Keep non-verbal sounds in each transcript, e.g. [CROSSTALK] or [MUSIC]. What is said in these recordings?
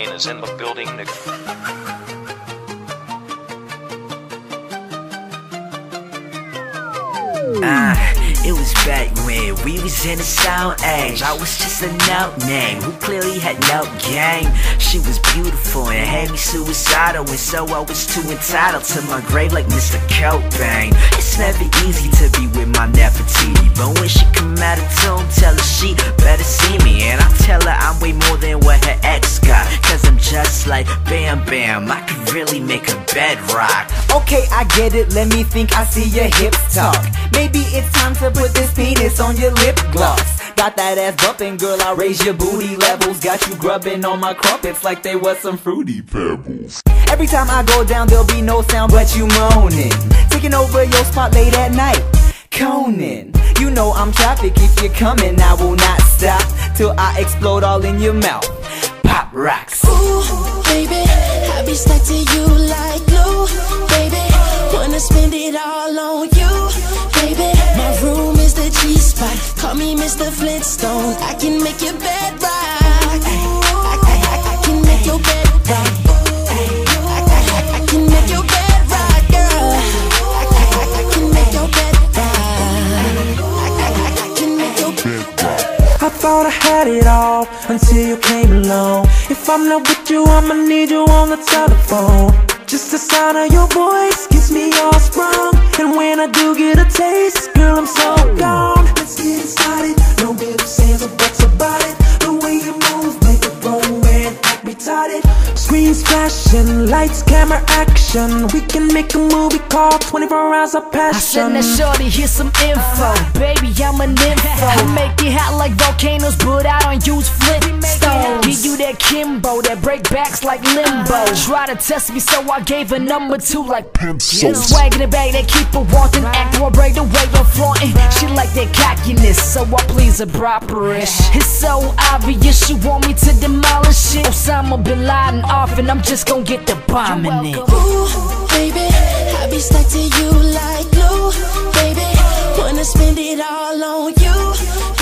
Is in the building, nigga. Ah, it was back when we was in the sound age. I was just a note name who clearly had no game. She was beautiful and had me suicidal, and so I was too entitled to my grave like Mr. Cobain. It's never easy to be with my Nefertiti, but when she come out of tune, tell her she better see me, and I tell her I'm way more than what her ex got. Just like Bamm-Bamm, I could really make a bedrock. Okay, I get it, let me think, I see your hips talk Maybe it's time to put this penis on your lip gloss. Got that ass bumping, girl, I raise your booty levels. Got you grubbing on my crumpets like they was some fruity pebbles. Every time I go down, there'll be no sound but you moaning. Taking over your spot late at night. Conan, you know I'm Traphik, if you're coming, I will not stop Till I explode all in your mouth Pop rocks Ooh, baby, I be stuck to you like glue, baby. Wanna spend it all on you, baby. My room is the G spot. Call me Mr. Flintstone. I can make your bed rock. Thought I had it all until you came along. If I'm not with you, I'ma need you on the telephone. Just the sound of your voice gets me all sprung. And when I do get a taste, girl, I'm so gone. Let's get started. Screens flashing, lights, camera, action. We can make a movie called 24 Hours of I Passion. send that shorty, here's some info. Uh-huh. Baby, I'm an info. I [LAUGHS] make it hot like volcanoes, but I don't use flintstones. Give you that Kimbo, that break backs like limbo. Uh-huh. Try to test me, so I gave a number two like pencil. Swag in the bag, they keep her wanting. Act or break the way I'm flaunting. She like that cockiness, so I please her properish. It's so obvious, she want me to demolish it. Osama bin Laden off, and I'm just gonna get the bomb in it. Ooh, baby, I be stuck to you like glue, baby. Wanna spend it all on you,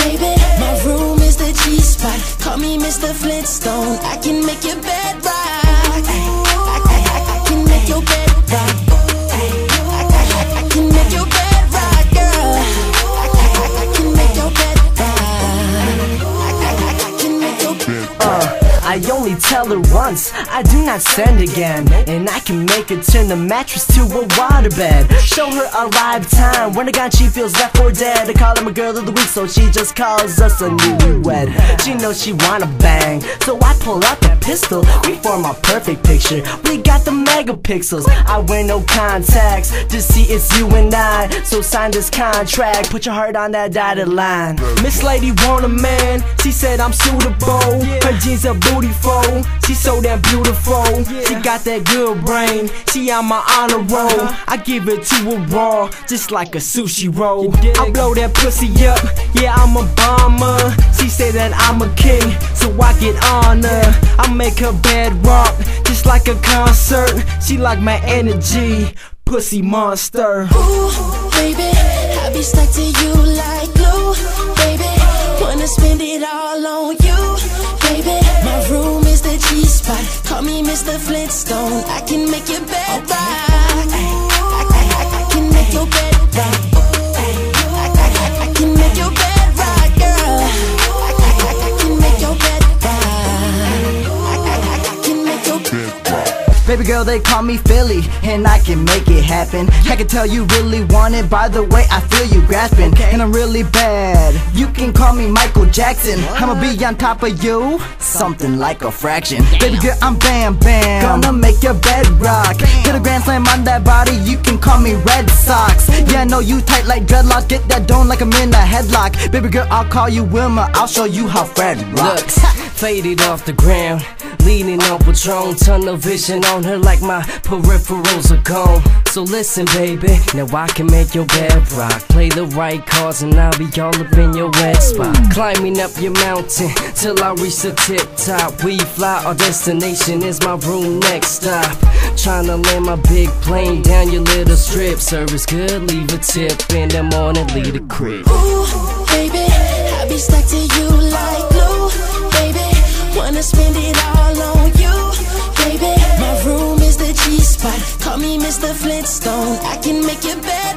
baby. My room is the G spot. Call me Mr. Flintstone. I can make your bed rock. I only tell her once, I do not send again. And I can make her turn the mattress to a waterbed. Show her a live time when a guy she feels left for dead. I call him a girl of the week, so she just calls us a newlywed. She knows she wanna bang, so I pull out the pistol. We form a perfect picture. We got the megapixels. I wear no contacts to see it's you and I. So sign this contract, put your heart on that dotted line. Miss Lady want a man, she said I'm suitable. Her jeans are booty fold, she so damn beautiful. She got that good brain, she on my honor roll. Uh-huh. I give it to her raw, just like a sushi roll. I blow that pussy up, yeah I'm a bomber. She say that I'm a king, so I get on her. I make her bed rock, just like a concert. She like my energy, pussy monster. Ooh, baby, I be stuck to you like Flintstone. I can make it bed Baby girl, they call me Philly, and I can make it happen. I can tell you really want it by the way I feel you grasping. And I'm really bad. You can call me Michael Jackson. I'ma be on top of you, something like a fraction. Baby girl, I'm Bamm-Bamm. Gonna make your bed rock. Hit a grand slam on that body, you can call me Red Sox. Yeah, I know you tight like dreadlock. Get that dome like I'm in a headlock. Baby girl, I'll call you Wilma. I'll show you how Fred rocks. Looks [LAUGHS] faded off the ground, leaning on Patron, tunnel vision on her like my peripherals are gone. So listen, baby, now I can make your bed rock. Play the right cards and I'll be all up in your wet spot. Climbing up your mountain till I reach the tip top. We fly, our destination is my room next stop. Trying to land my big plane down your little strip. Service good, leave a tip in the morning, leave the crib. Ooh, baby, I be stuck to you like glue. Wanna spend it all on you, baby. My room is the G-spot Call me Mr. Flintstone. I can make it better.